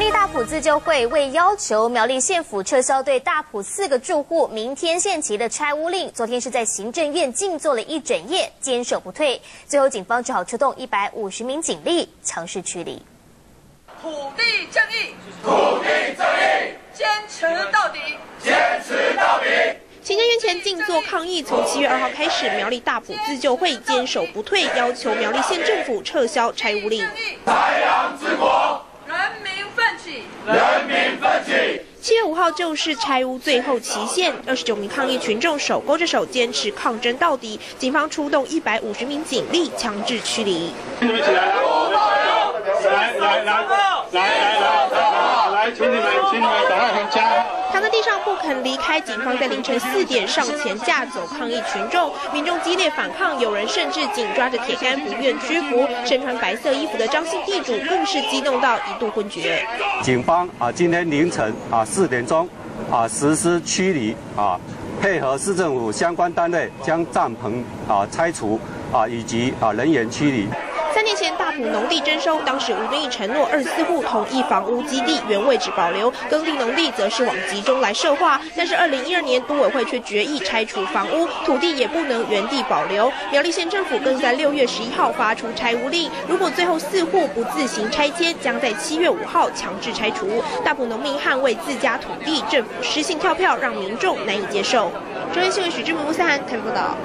栗大埔自救会为要求苗栗县府撤销对大埔四个住户明天限期的拆屋令，昨天是在行政院静坐了一整夜，坚守不退。最后警方只好出动一百五十名警力强势驱离。土地正义，土地正义，坚持到底，坚持到底。行政院前静坐抗议，从七月二号开始，苗栗大埔自救会坚守不退，要求苗栗县政府撤销拆屋令。太阳之国，人民奋起。七月五号就是拆屋最后期限，二十九名抗议群众手勾着手坚持抗争到底，警方出动一百五十名警力强制驱离。你们起来，来来来来来来来，请你们，请你们赶快回家。躺在地上不肯离开，警方在凌晨四点上前架走抗议群众，民众激烈反抗，有人甚至紧抓着铁杆不愿屈服。身穿白色衣服的张姓地主更是激动到一度昏厥。警方啊，今天凌晨啊四点钟啊实施驱离啊，配合市政府相关单位将帐篷啊拆除啊以及啊人员驱离。三年前大埔农地征收，当时吴敦义承诺二四户同意房屋基地原位置保留，耕地农地则是往集中来设化。但是二零一二年都委会却决议拆除房屋，土地也不能原地保留。苗栗县政府更在六月十一号发出拆屋令，如果最后四户不自行拆迁，将在七月五号强制拆除。大埔农民捍卫自家土地，政府失信跳票，让民众难以接受。中央新闻许志明、吴思涵台报道。